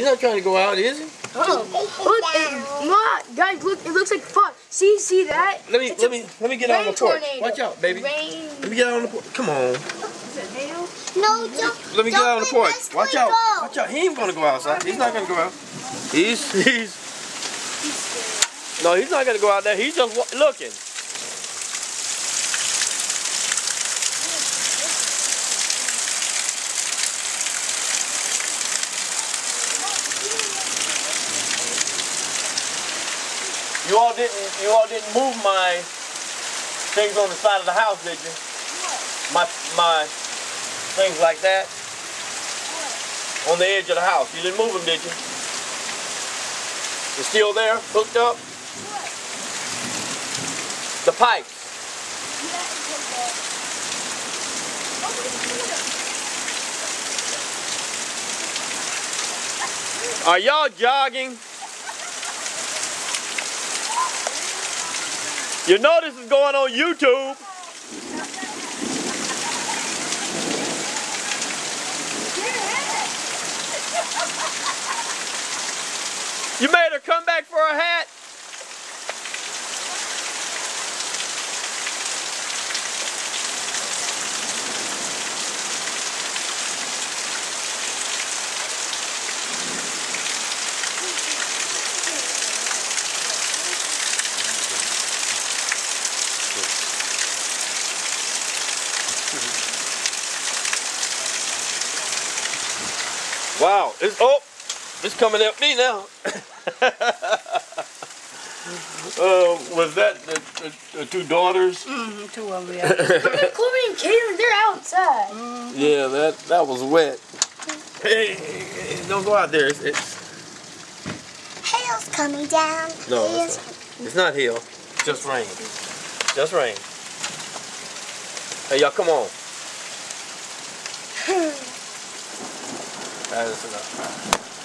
He's not trying to go out, is he? Oh, oh look, oh, it, Ma, guys, look, it looks like fun. See, see that? Let me It's let me let me get out on the porch. tornado. Watch out, baby. Rain. Let me get out on the porch. Come on. Oh, is it hail? No, don't. Let me get don't out on the porch. Watch out. go. Watch out. He ain't gonna go outside. He's not gonna go out. He's he's no, he's not gonna go out there. He's just looking. You all didn't you all didn't move my things on the side of the house, did you? My my things like that on the edge of the house. You didn't move them, did you? They're still there, hooked up. The pipes. Are y'all jogging? You know this is going on YouTube. You made her come back for a hat? Wow, it's oh, it's coming at me now. uh, was that the, the, the two daughters? Mm-hmm, two of them, yeah. Chloe and Caitlin, they're outside. Yeah, that that was wet. Hey, hey, hey, don't go out there. It's, it's Hail's coming down. no, it's not, it's not hail. Just rain. Just rain. Hey, y'all, come on. That is enough.